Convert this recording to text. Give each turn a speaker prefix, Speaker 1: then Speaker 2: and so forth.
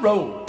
Speaker 1: road.